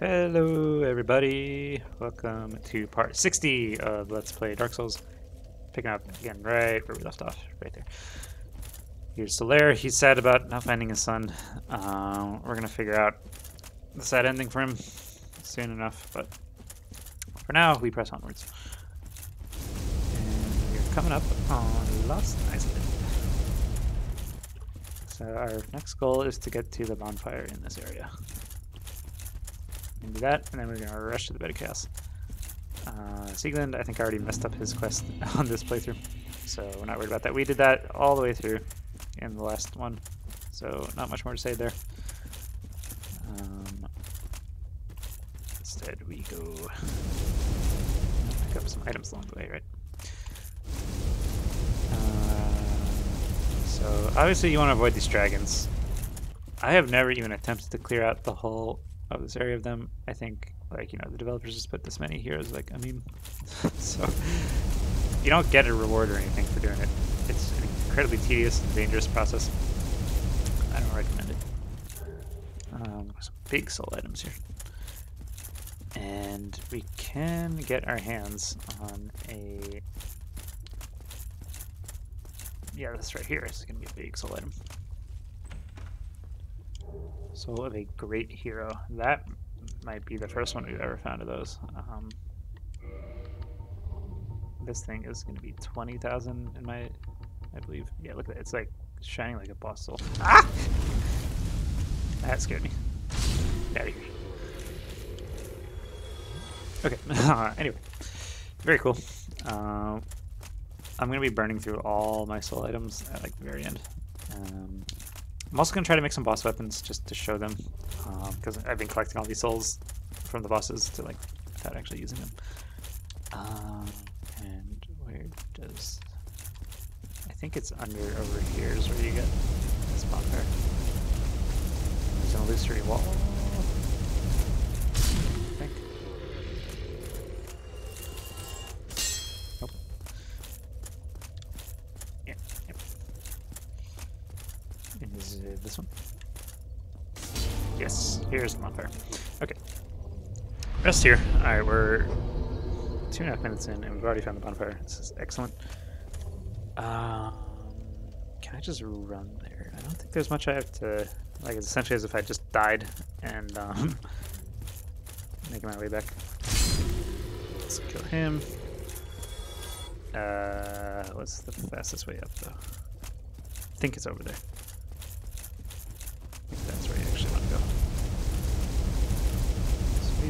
Hello, everybody. Welcome to part 60 of Let's Play Dark Souls. Picking up again right where we left off, right there. Here's Solaire. He's sad about not finding his sun. Uh, we're to figure out the sad ending for him soon enough, but for now, we press onwards. And we're coming up on Lost Izalith. So our next goal is to get to the bonfire in this area. And do that, and then we're gonna rush to the bed of chaos. Uh, Siegland, I think, I already messed up his quest on this playthrough, so we're not worried about that. We did that all the way through in the last one, so not much more to say there. Um, instead, we go pick up some items along the way, right? Uh, so obviously, you want to avoid these dragons. I have never even attempted to clear out the whole of this area of them. I think, like, you know, the developers just put this many here heroes like a meme. so, you don't get a reward or anything for doing it. It's an incredibly tedious and dangerous process. I don't recommend it. Um, some big soul items here. And we can get our hands on a... Yeah, this right here is going to be a big soul item. Soul of a great hero. That might be the first one we've ever found of those. Um, this thing is going to be 20,000 in my, I believe. Yeah, look at it. It's like shining like a boss soul. Ah! That scared me. Okay, anyway. Very cool. Um, I'm going to be burning through all my soul items at like the very end. Um, I'm also going to try to make some boss weapons just to show them, because um, I've been collecting all these souls from the bosses to like without actually using them. Um, and where does... I think it's under over here is where you get this bonfire. There's an illusory wall. I think. Nope. Yeah, yep. Is it this one? Yes, here's the bonfire. Okay. Rest here. Alright, we're two and a half minutes in and we've already found the bonfire. This is excellent. Um, can I just run there? I don't think there's much I have to... Like, it's essentially as if I just died and um, making my way back. Let's kill him. Uh, what's the fastest way up, though? I think it's over there.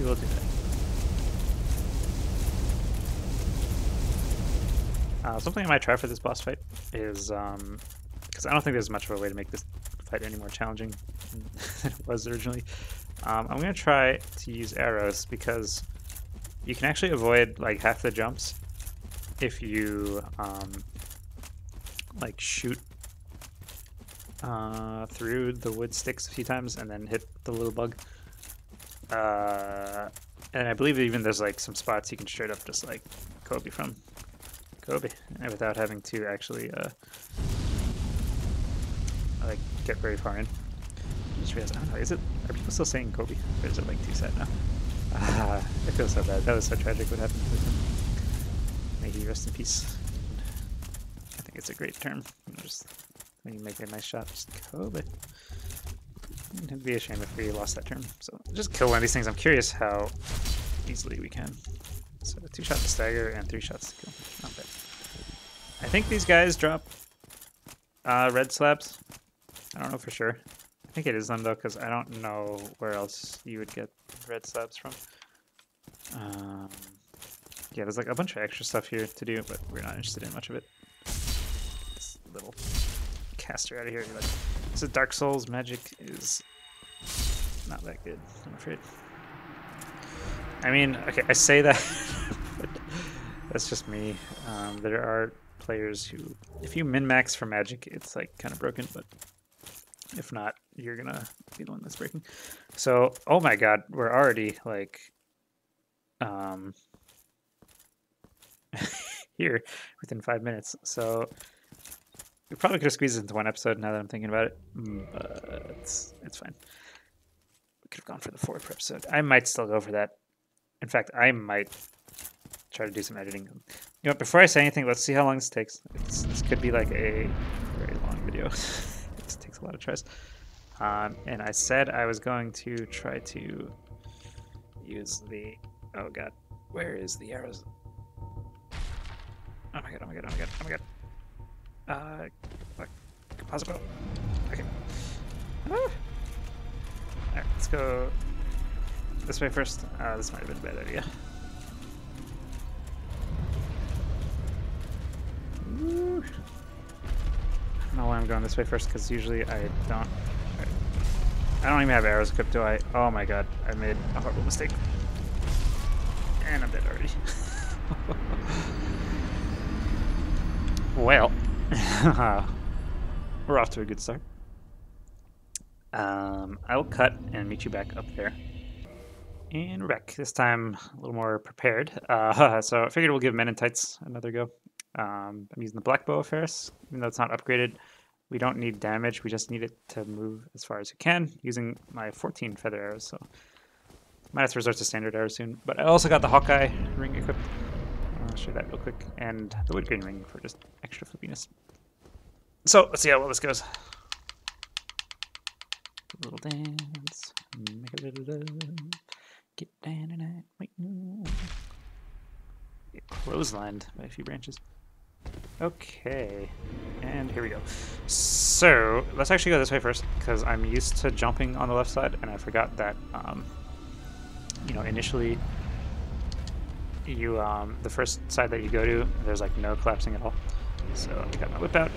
Will do that. Uh, something I might try for this boss fight is, um, because I don't think there's much of a way to make this fight any more challenging than it was originally. Um, I'm going to try to use arrows because you can actually avoid like half the jumps if you um, like shoot uh, through the wood sticks a few times and then hit the little bug. Uh, and I believe even there's like some spots you can straight up just like Kobe from Kobe and without having to actually uh, like get very far in. I Just realized, I don't know, is it, are people still saying Kobe? Or is it like too sad now? Ah, I feel so bad. That was so tragic what happened to him. May he rest in peace. I think it's a great term. Just when you make a nice shot, just Kobe. It'd be a shame if we lost that term. So just kill one of these things. I'm curious how easily we can. So two shots to stagger and three shots to kill. Not bad. I think these guys drop uh, red slabs. I don't know for sure. I think it is them though, because I don't know where else you would get red slabs from. Um, yeah, there's like a bunch of extra stuff here to do, but we're not interested in much of it. This little caster out of here. Like, is Dark Souls. Magic is not that good, I'm afraid. I mean, okay, I say that, that's just me. Um, there are players who, if you min-max for magic, it's like kind of broken, but if not, you're gonna be the one that's breaking. So, oh my god, we're already like, um, here within five minutes. So we probably could have squeezed it into one episode now that I'm thinking about it, but it's it's fine. We could have gone for the per episode. I might still go for that. In fact, I might try to do some editing. You know, what, before I say anything, let's see how long this takes. It's, this could be like a very long video. this takes a lot of tries. Um, and I said I was going to try to use the. Oh god, where is the arrows? Oh my god! Oh my god! Oh my god! Oh my god! Uh? Composite. Okay. Ah. Alright, let's go this way first. Uh, this might have been a bad idea. I don't know why I'm going this way first, because usually I don't. I don't even have arrows equipped, do I? Oh my god, I made a horrible mistake. And I'm dead already. well, we're off to a good start. Um, I will cut and meet you back up there. And we're back. This time a little more prepared. Uh, so I figured we'll give Men in Tights another go. Um, I'm using the Black Bow of Pharis, even though it's not upgraded. We don't need damage, we just need it to move as far as we can using my 14 feather arrows. So might have to resort to standard arrows soon. But I also got the Hawkeye ring equipped. I'll show that real quick. And the wood grain ring for just extra flippiness. So let's see how well this goes. a little dance, make a little love, get down and act right. Get clotheslined by a few branches. Okay, and here we go. So, let's actually go this way first, because I'm used to jumping on the left side, and I forgot that, um, you know, initially, you, um, the first side that you go to, there's like no collapsing at all. So, I got my whip out.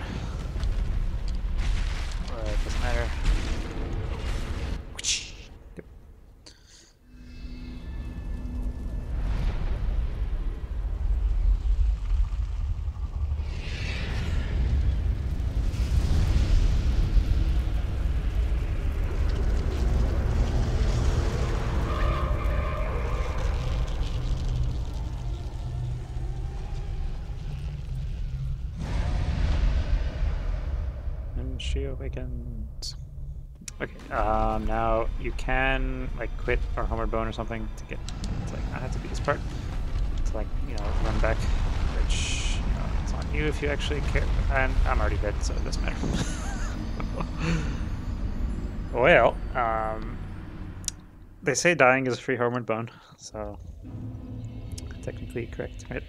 Doesn't matter. She awakens. Okay, um, now you can like quit or homeward bone or something to get to like not have to be this part to like you know run back, which you know, it's on you if you actually care. And I'm already dead, so it doesn't matter. well, um, they say dying is a free homeward bone, so technically correct, right?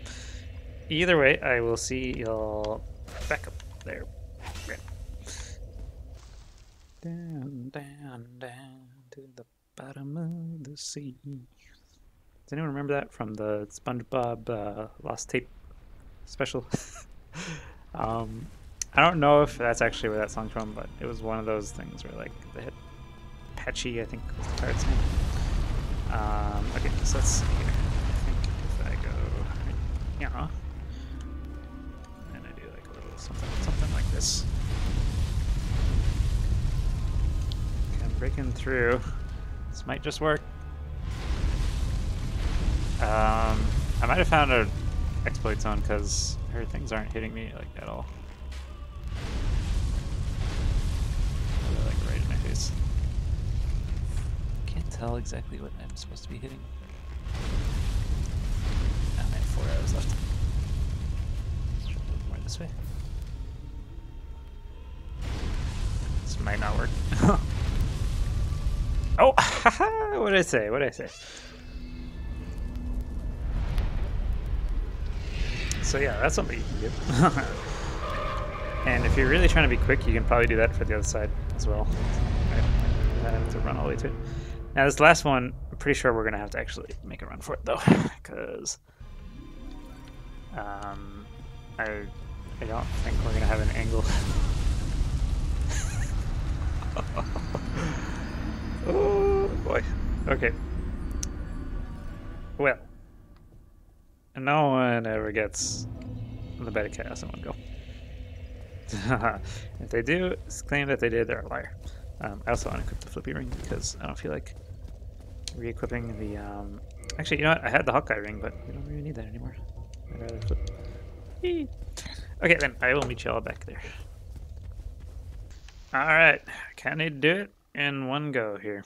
Either way, I will see y'all back up there. Down, down, down to the bottom of the sea. Does anyone remember that from the SpongeBob uh, Lost Tape special? um, I don't know if that's actually where that song's from, but it was one of those things where like they had Patchy, I think was the pirate's name. Um, okay, so let's see here. I think if I go yeah, and I do like a little something, something like this. Breaking through. This might just work. Um, I might have found an exploit zone because her things aren't hitting me like at all. They're like right in my face. Can't tell exactly what I'm supposed to be hitting. I have four arrows left. Let's try a little more this way. This might not work. What did I say? What did I say? So yeah, that's something you can do. and if you're really trying to be quick, you can probably do that for the other side as well. I have to run all the way to it. Now this last one, I'm pretty sure we're gonna have to actually make a run for it though, because um, I I don't think we're gonna have an angle. Oh boy. Okay. Well. No one ever gets the of chaos in one go. if they do claim that they did, they're a liar. Um, I also unequip the flippy ring because I don't feel like re-equipping the. Um... Actually, you know what? I had the Hawkeye ring, but we don't really need that anymore. I'd rather flip. Okay, then I will meet y'all back there. All right, can they do it? in one go here.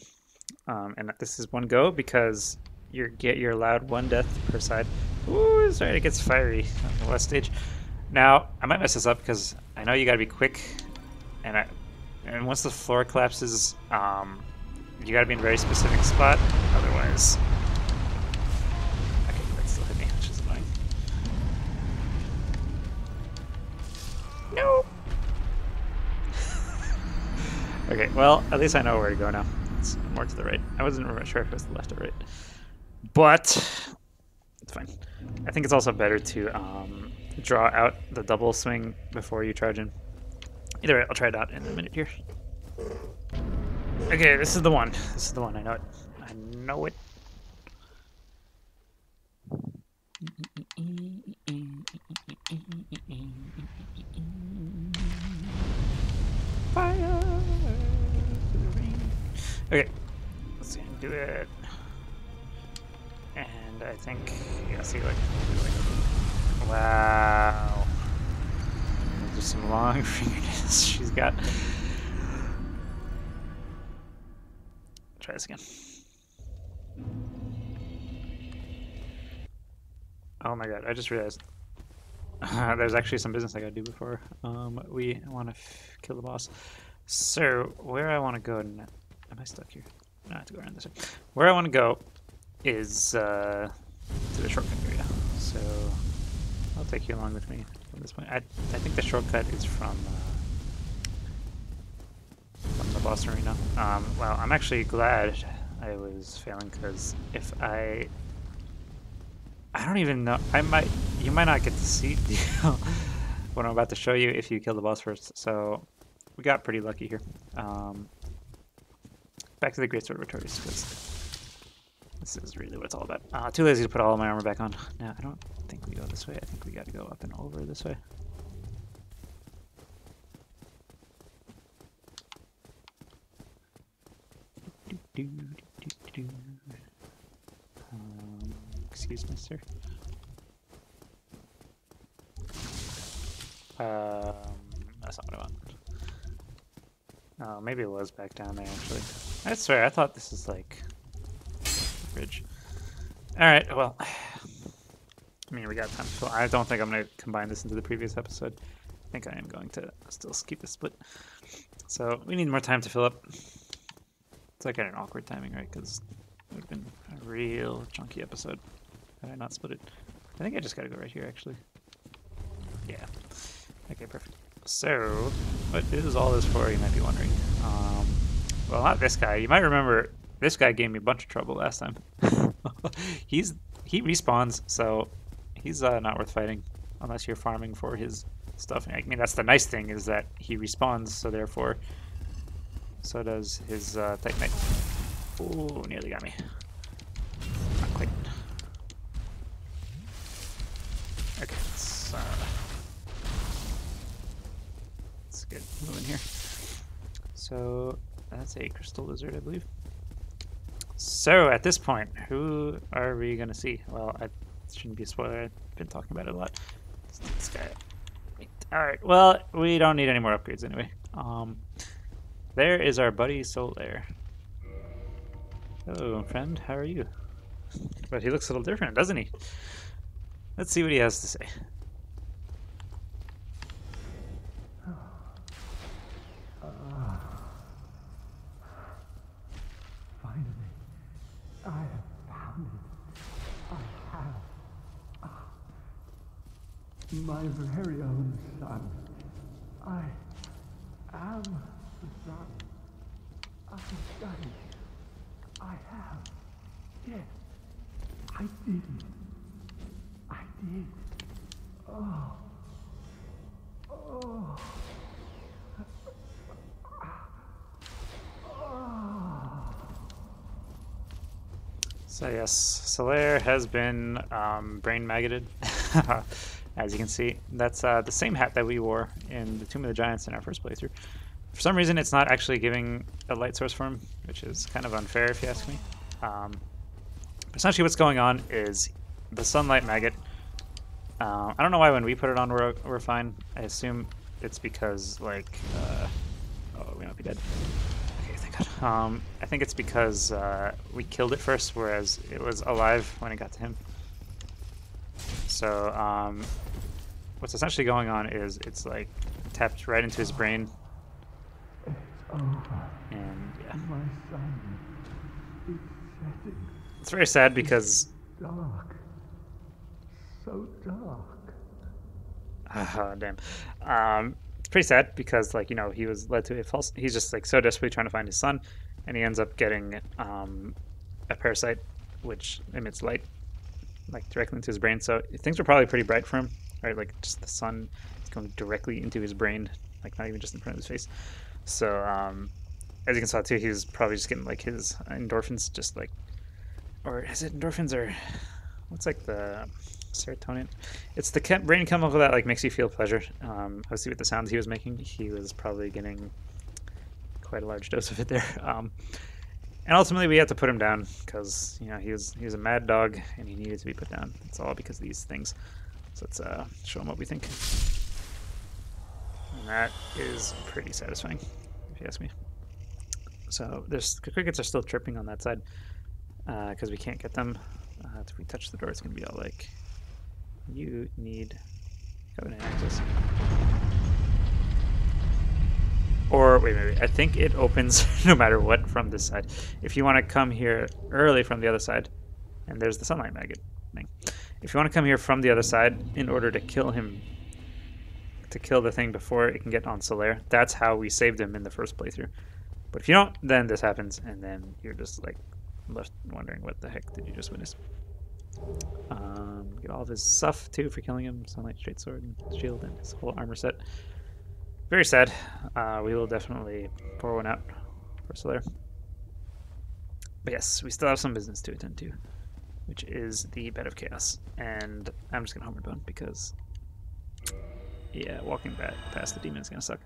Um, and this is one go because you get you're allowed one death per side. Ooh, sorry, it gets fiery on the last stage. Now I might mess this up because I know you got to be quick, and I, and once the floor collapses, um, you got to be in a very specific spot. Otherwise, okay, that still hit me, which is annoying. No. okay, well, at least I know where to go now. It's more to the right. I wasn't really sure if it was the left or right, but it's fine. I think it's also better to um, draw out the double swing before you charge in. Either way, I'll try it out in a minute here. Okay, this is the one. This is the one. I know it. I know it. Fire Okay, let's see, do it. And I think, yeah, see, like, wow. Just some long fingernails she's got. Try this again. Oh my god, I just realized uh, there's actually some business I gotta do before um, we want to kill the boss. So, where I want to go now. Am I stuck here? No, I have to go around this way. Where I want to go is uh, to the shortcut area. So, I'll take you along with me from this point. I, I think the shortcut is from, uh, from the boss arena. Um, well, I'm actually glad I was failing because if I I don't even know. I might. You might not get to see what I'm about to show you if you kill the boss first. So we got pretty lucky here. Um, back to the Great Sword because this is really what it's all about. Uh, too lazy to put all my armor back on. Now I don't think we go this way. I think we got to go up and over this way. Um, excuse me, sir. Um, that's not what I want. Oh, maybe it was back down there, actually. I swear, I thought this was like... bridge. Alright, well... I mean, we got time fill. I don't think I'm to combine this into the previous episode. I think I am going to still keep the split. So, we need more time to fill up. It's like at an awkward timing, right? Because it would have been a real chunky episode had I not split it. I think I just gotta go right here, actually. Yeah. Okay, perfect. So, what is all this for, you might be wondering. Um, well, not this guy. You might remember this guy gave me a bunch of trouble last time. he's He respawns, so he's uh, not worth fighting unless you're farming for his stuff. I mean, that's the nice thing, is that he respawns, so therefore, so does his uh, Titanite. Ooh, nearly got me. Not quite. Okay, let's, uh, let's get moving here. So, that's a crystal lizard, I believe. So, at this point, who are we to see? Well, I shouldn't be a spoiler. I've been talking about it a lot. This guy. Alright, well, we don't need any more upgrades anyway. Um, there is our buddy Solaire. Hello, friend. How are you? But he looks a little different, doesn't he? Let's see what he has to say. finally, I have found it. I have. My very own sun. I am the sun. Have done it. I have. Yes, I did. I did. Oh. Oh. So yes, Solaire has been um, brain maggoted, as you can see. That's uh, the same hat that we wore in the Tomb of the Giants in our first playthrough. For some reason, it's not actually giving a light source for him, which is kind of unfair if you ask me. Um, essentially what's going on is the sunlight maggot. Uh, I don't know why when we put it on we're, we're fine. I assume it's because, like, uh, oh, we might be dead. Okay, thank God. Um, I think it's because uh, we killed it first, whereas it was alive when it got to him. So um, what's essentially going on is it's like tapped right into his brain, and yeah. It's very sad because dark. So dark. Oh, damn. Um, it's pretty sad because, like, you know, he was led to a false. He's just like so desperately trying to find his sun, and he ends up getting um, a parasite which emits light, like directly into his brain. So things were probably pretty bright for him, right? Like just the sun is going directly into his brain, like not even just in front of his face. So um, as you can saw too, he was probably just getting like his endorphins, just like, or is it endorphins or what's like the serotonin? It's the chem- brain chemical that like makes you feel pleasure. Um, obviously, with the sounds he was making, he was probably getting quite a large dose of it there. Um, and ultimately, we had to put him down because you know he was he was a mad dog and he needed to be put down. It's all because of these things. So let's uh, show them what we think. And that is pretty satisfying, if you ask me. So there's the crickets are still chirping on that side because we can't get them. Uh, if we touch the door, it's gonna be all like, "You need covenant access." Or wait, wait. I think it opens no matter what from this side. If you want to come here early from the other side, and there's the sunlight maggot thing. If you want to come here from the other side in order to kill him, to kill the thing before it can get on Solaire, that's how we saved him in the first playthrough. But if you don't, then this happens, and then you're just like left wondering what the heck did you just witness. Um, get all of his stuff too for killing him: sunlight, straight sword, and shield, and his whole armor set. Very sad. Uh, we will definitely pour one out for Solaire. But yes, we still have some business to attend to, which is the Bed of Chaos. And I'm just gonna Homer Bone because, yeah, walking back past the demon is gonna suck.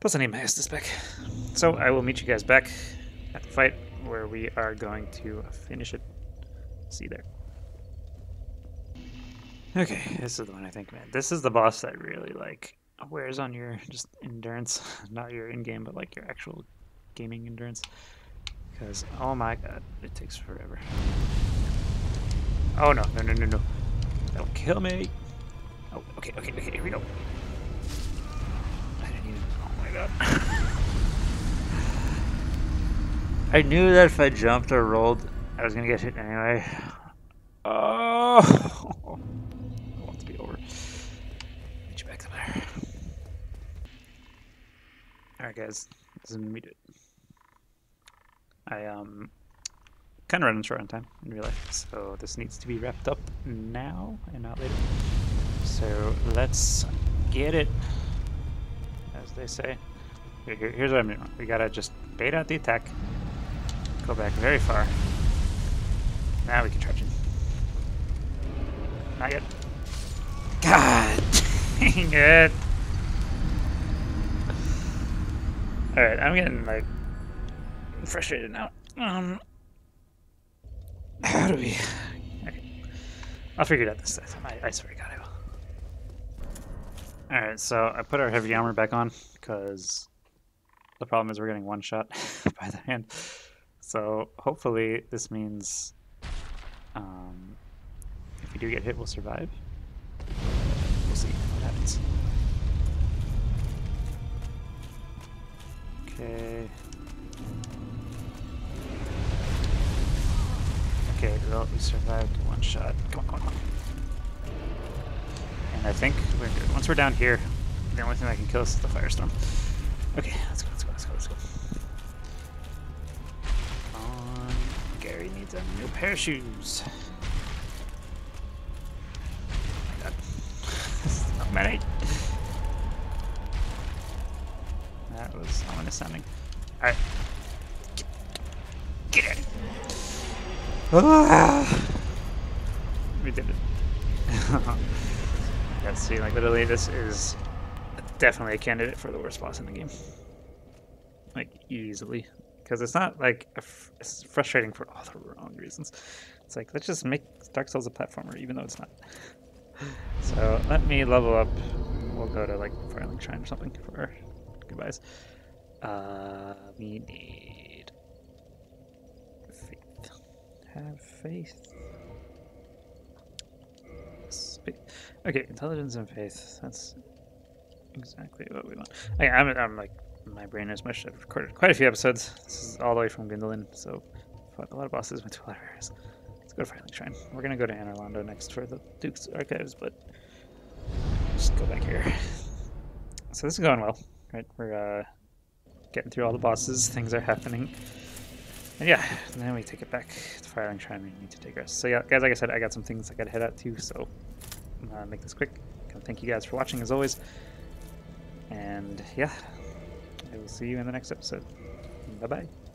Plus, I need my Estus back. So I will meet you guys back at the fight where we are going to finish it. See you there. Okay, this is the one I think, man. This is the boss that really like wears on your just endurance, not your in-game, but like your actual gaming endurance. Because oh my god, it takes forever. Oh no, no, no, no, no! That'll kill me. Oh, okay, okay, okay. Here we go. I didn't even. Oh my god. I knew that if I jumped or rolled, I was gonna get hit anyway. Oh, I want to be over. Get you back up there. All right, guys, this is me do it. I um kind of running short on time in real life, so this needs to be wrapped up now and not later. So let's get it, as they say. Here, here- here's what I'm doing. We gotta just bait out the attack, go back very far. Now we can charge in. Not yet. God dang it! Alright, I'm getting like frustrated now. Um, how do we? I'll figure it out this time. I, I swear to God, I will. All right, so I put our heavy armor back on because the problem is we're getting one shot by the hand. So hopefully this means um, if we do get hit, we'll survive. We'll see what happens. Okay. Okay, well, we survived one shot. Come on, come on, come on. And I think we're good. Once we're down here, the only thing that can kill us is the firestorm. Okay, let's go, let's go, let's go, let's go. On. Gary needs a new pair of shoes. Oh my god. so many. That was ominous sounding. Alright. Get in. We did it. yeah, see, like literally, this is definitely a candidate for the worst boss in the game. Like easily, because it's not like it's frustrating for all the wrong reasons. It's like let's just make Dark Souls a platformer, even though it's not. So let me level up. We'll go to like Firelink Shrine or something for goodbyes. Uh, we need have faith. Okay, intelligence and faith. That's exactly what we want. Okay, I'm, I'm like, my brain is mush. I've recorded quite a few episodes. This is all the way from Gwyndolin, so fought a lot of bosses, went to a lot of areas. Let's go to Firelink Shrine. We're gonna go to Anor Londo next for the Duke's Archives, but just go back here. So this is going well, right? We're uh, getting through all the bosses. Things are happening. And yeah, and then we take it back to Firelink Shrine. We need to take rest. So yeah, guys, like I said, I got some things I gotta head out to, so I'm gonna make this quick. Thank you guys for watching as always. And yeah, I will see you in the next episode. Bye bye.